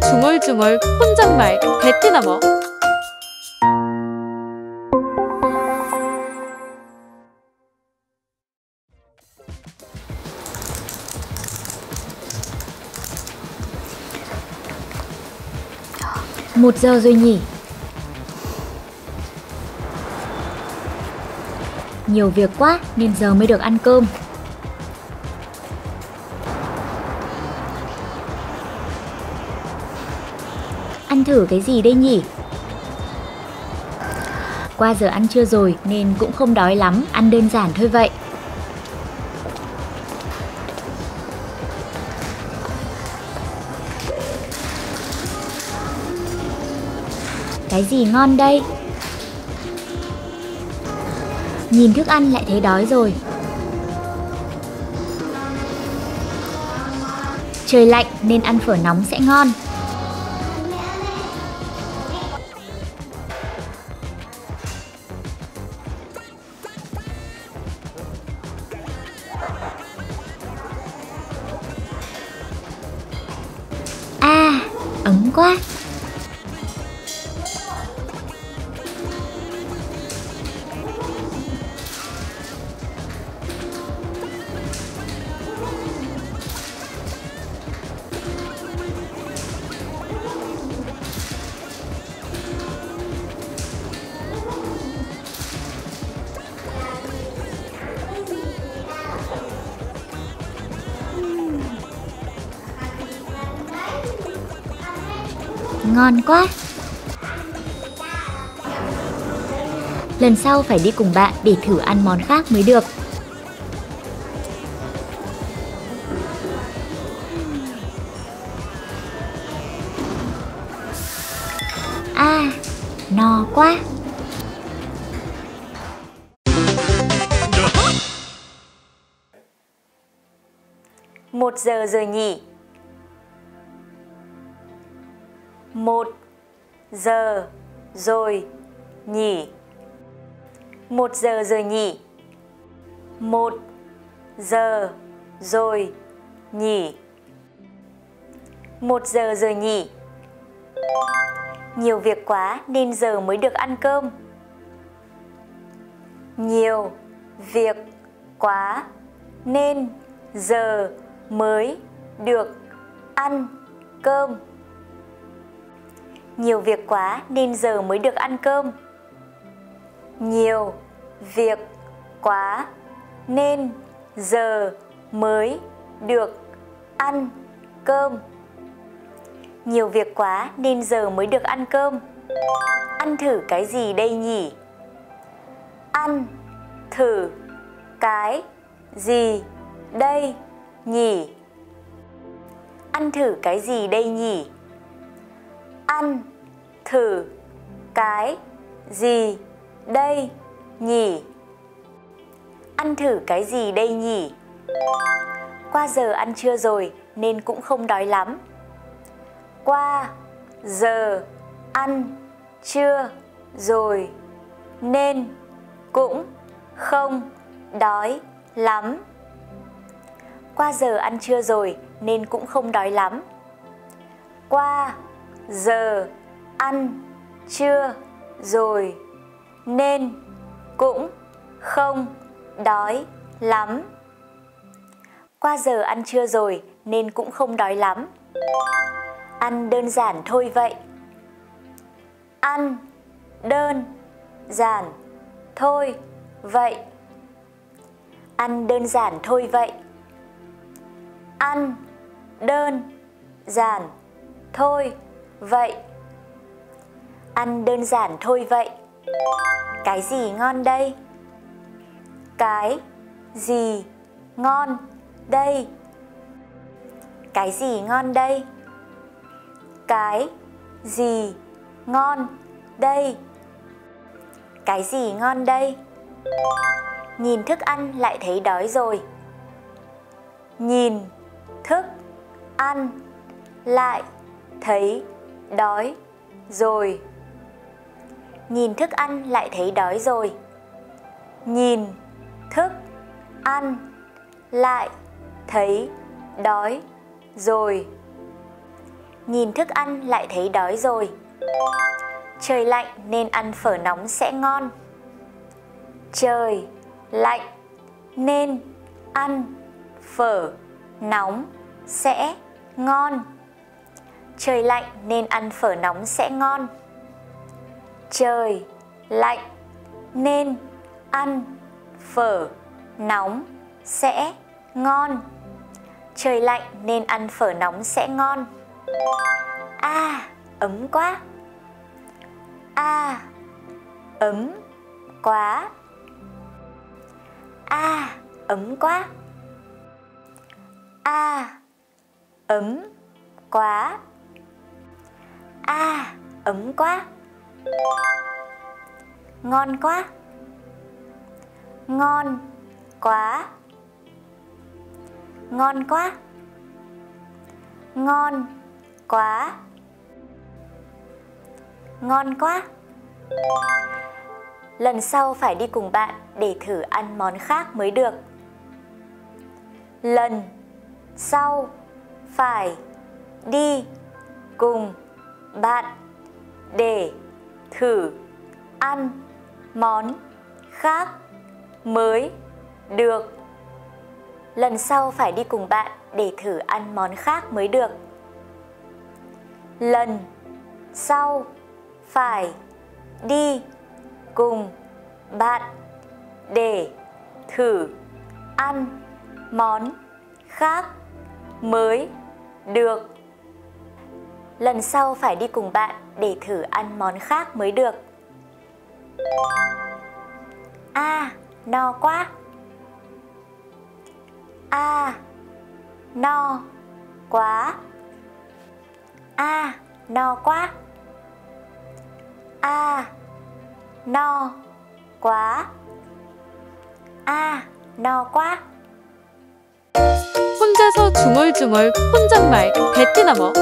중얼중얼 혼잣말 베트남어 Một giờ rồi nhỉ? Nhiều việc quá nên giờ mới được ăn cơm. Ăn thử cái gì đây nhỉ? Qua giờ ăn trưa rồi nên cũng không đói lắm, ăn đơn giản thôi vậy. Cái gì ngon đây? Nhìn thức ăn lại thấy đói rồi. Trời lạnh nên ăn phở nóng sẽ ngon. Ấm quá. Ngon quá. Lần sau phải đi cùng bạn để thử ăn món khác mới được. À, no quá. Một giờ rồi nhỉ? Một giờ rồi nhỉ? Một giờ rồi nhỉ? Một giờ rồi nhỉ? Một giờ rồi nhỉ? Nhiều việc quá nên giờ mới được ăn cơm. Nhiều việc quá nên giờ mới được ăn cơm. Nhiều việc quá nên giờ mới được ăn cơm. Nhiều việc quá nên giờ mới được ăn cơm. Nhiều việc quá nên giờ mới được ăn cơm. Ăn thử cái gì đây nhỉ? Ăn thử cái gì đây nhỉ? Ăn thử cái gì đây nhỉ? Ăn thử cái gì đây nhỉ? Ăn thử cái gì đây nhỉ? Qua giờ ăn trưa rồi nên cũng không đói lắm. Qua giờ ăn trưa rồi nên cũng không đói lắm. Qua giờ ăn trưa rồi nên cũng không đói lắm. Qua giờ ăn trưa rồi nên cũng không đói lắm. Qua giờ ăn trưa rồi, nên cũng không đói lắm. Ăn đơn giản thôi vậy. Ăn đơn giản thôi vậy. Ăn đơn giản thôi vậy. Ăn đơn giản thôi vậy. Ăn đơn giản thôi vậy. Cái gì ngon đây? Cái gì ngon đây? Cái gì ngon đây? Cái gì ngon đây? Cái gì ngon đây? Nhìn thức ăn lại thấy đói rồi. Nhìn thức ăn lại thấy đói rồi. Nhìn thức ăn lại thấy đói rồi. Nhìn, thức, ăn lại thấy đói rồi. nhìn thức ăn lại thấy đói rồi. Trời lạnh nên ăn phở nóng sẽ ngon. Trời lạnh nên ăn phở nóng sẽ ngon. Trời lạnh nên ăn phở nóng sẽ ngon. Trời lạnh nên ăn phở nóng sẽ ngon. Trời lạnh nên ăn phở nóng sẽ ngon. A, à, ấm quá. A, à, ấm quá. A, à, ấm quá. A, ấm quá. A, ấm quá. Ngon quá. Ngon quá. Ngon quá. Ngon quá. Ngon quá. Lần sau phải đi cùng bạn để thử ăn món khác mới được. Lần sau phải đi cùng bạn để thử, ăn, món khác, mới, được lần sau phải đi cùng bạn để thử ăn món khác mới được. Lần sau phải đi cùng bạn để thử ăn món khác mới được Lần sau phải đi cùng bạn để thử ăn món khác mới được. A, à, no quá a no quá a no quá a no quá 아, 너 과? 혼자서 중얼중얼 혼잣말 베트남어